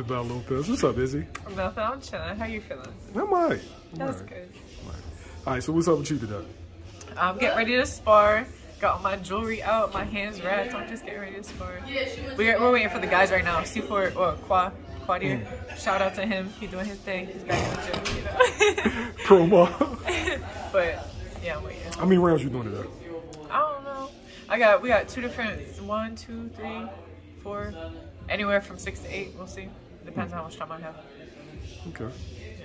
Isabel Lopez. What's up, Izzy? Nothing. I'm chilling. How you feeling? I'm all right. I'm That's all right. good. All right, so what's up with you today? I'm getting ready to spar. Got my jewelry out, my hands wrapped. I'm just getting ready to spar. We're, we're waiting for the guys right now. C4 or Qua Quadir. Mm. Shout out to him. He's doing his thing. He's back in the gym, you know. Promo. but yeah, I'm waiting. How many rounds you doing today? I don't know. I got we got two different one, two, three, four, anywhere from six to eight. We'll see. Depends on how much time I have. Okay.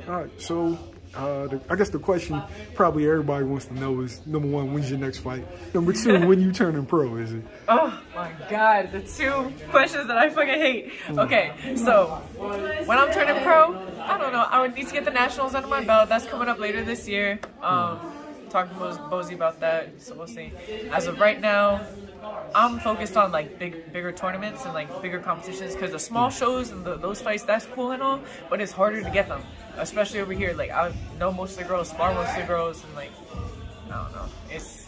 All right, so uh, the, I guess the question probably everybody wants to know is number one, when's your next fight? Number two, when you turning pro, is it? Oh my god, the two questions that I fucking hate. Okay, so when I'm turning pro, I don't know. I would need to get the nationals under my belt. That's coming up later this year. Um, talking to Bo- Bozy about that, so we'll see. As of right now, I'm focused on like big, bigger tournaments and like bigger competitions because the small hmm. shows and the, those fights that's cool and all, but it's harder to get them, especially over here. Like I know most of the girls, spar most of the girls, and like I don't know, it's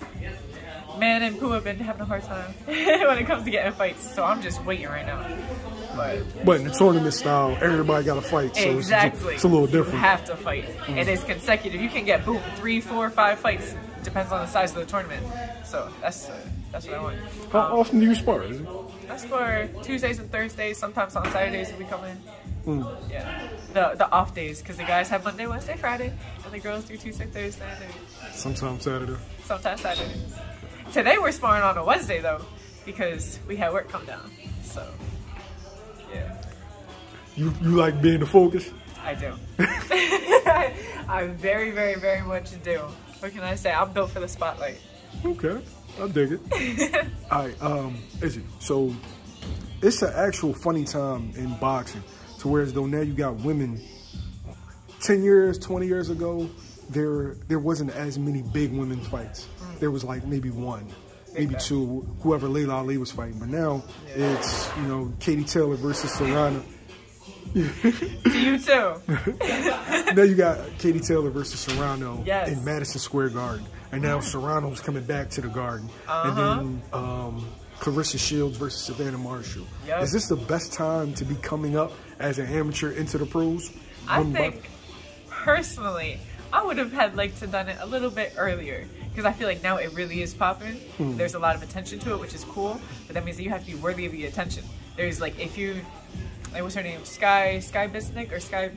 man and Pooh have been having a hard time when it comes to getting fights, so I'm just waiting right now. But But in the tournament style, everybody got to fight, so it's, exactly, it's, a little different. You have to fight, and it's consecutive. You can get boom three, four, five fights. Depends on the size of the tournament. So that's uh, that's what I want. How often do you spar? That's for Tuesdays and Thursdays. Sometimes on Saturdays if we come in. Hmm. Yeah, the the off days because the guys have Monday, Wednesday, Friday, and the girls do Tuesday, Thursday, and Sometimes Saturday. sometimes Saturday. Today we're sparring on a Wednesday though because we had work come down. So You you like being the focus? I do. I very, very, very much do. What can I say? I'm built for the spotlight. Okay, I dig it. All right, um, Izzy. So it's an actual funny time in boxing, to whereas though now you got women. Ten years, twenty years ago, there there wasn't as many big women fights. There was like maybe one, maybe two. Whoever Laila Ali was fighting, but now it's you know Katie Taylor versus Serrano. To you too. now you got Katie Taylor versus Serrano Yes. in Madison Square Garden, and now Serrano's coming back to the Garden, and Uh-huh. then um, Claressa Shields versus Savannah Marshall. Yep. Is this the best time to be coming up as an amateur into the pros? I One think personally, I would have had liked to done it a little bit earlier because I feel like now it really is popping. Hmm. There's a lot of attention to it, which is cool. But that means that you have to be worthy of the attention. There's like if you, like what's her name, Sky Sky Bisnick or Sky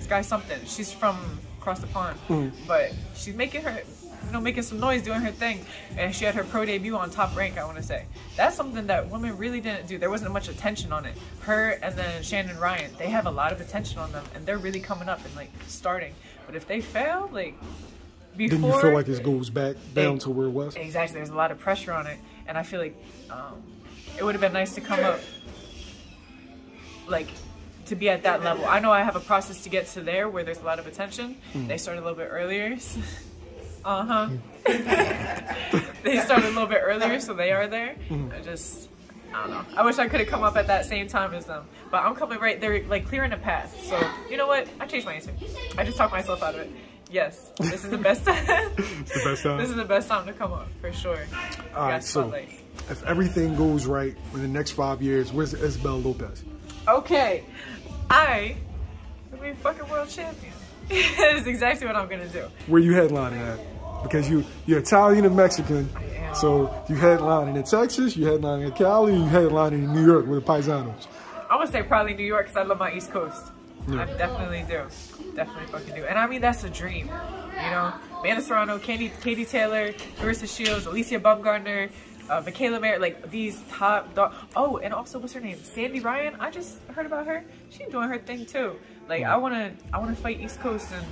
Sky something. She's from across the pond, Hmm. but she's making her. You know, making some noise, doing her thing, and she had her pro debut on Top Rank. I want to say that's something that women really didn't do. There wasn't much attention on it. Her and then Shannon Ryan, they have a lot of attention on them, and they're really coming up and like starting. But if they fail, like before, then you feel like this goes back down to where it was. Exactly. There's a lot of pressure on it, and I feel like um, it would have been nice to come up, like, to be at that level. I know I have a process to get to there where there's a lot of attention. Hmm. They started a little bit earlier. uh uh-huh. huh. Hmm. they started a little bit earlier, so they are there. Hmm. I just. I don't know. I wish I could have come up at that same time as them, but I'm coming right. They're like clearing a path. So you know what? I changed my answer. I just talked myself out of it. Yes, this is the best time. It's the best time. This is the best time to come up for sure. All right, so if everything goes right in the next five years, where's Isabel Lopez? Okay, I will be fucking world champion. that is exactly what I'm gonna do. Where you headlining at? Because you you're Italian and Mexican, so you headlining in Texas, you headlining in Cali, you headlining in New York with the Paisanos. I'm gonna say probably New York because I love my East Coast. Yeah. I definitely do. Definitely fucking do. And I mean, that's a dream. You know, Amanda Serrano, Katie, Katie Taylor, Marissa Shields, Alycia Baumgardner, uh, Mikaela Mayer, like these top dog. Oh, and also what's her name? Sandy Ryan. I just heard about her. She's doing her thing too. Like I wanna, I wanna fight East Coast, and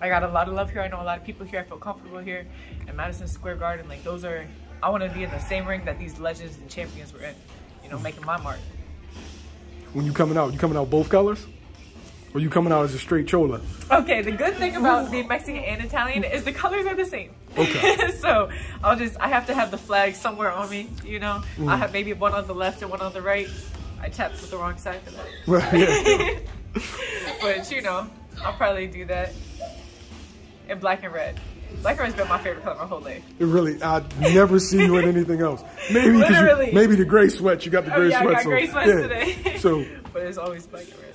I got a lot of love here. I know a lot of people here. I feel comfortable here, and Madison Square Garden. Like those are. I want to be in the same ring that these legends and champions were in. You know, making my mark. When you coming out, you coming out both colors? Or you coming out as a straight chola? Okay, the good thing about being Mexican and Italian is the colors are the same. Okay. so I'll just I have to have the flag somewhere on me, you know. Mm. I have maybe one on the left and one on the right. I tapped with the wrong side for that. Well, yeah. but you know, I'll probably do that. In black and red. Black and red's been my favorite color my whole life. It really, I never see you in anything else. Maybe you, maybe the gray sweat. You got the Oh gray yeah, I sweats. got on. gray sweats Yeah. today. So but it's always black and red.